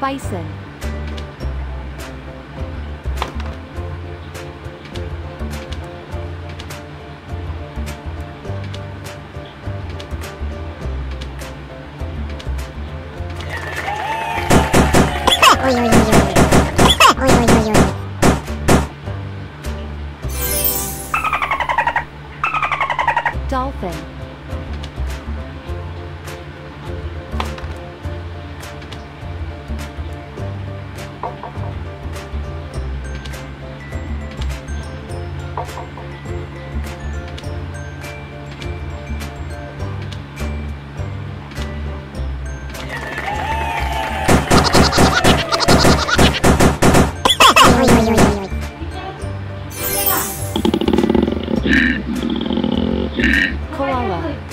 Bison. Dolphin. コいわ。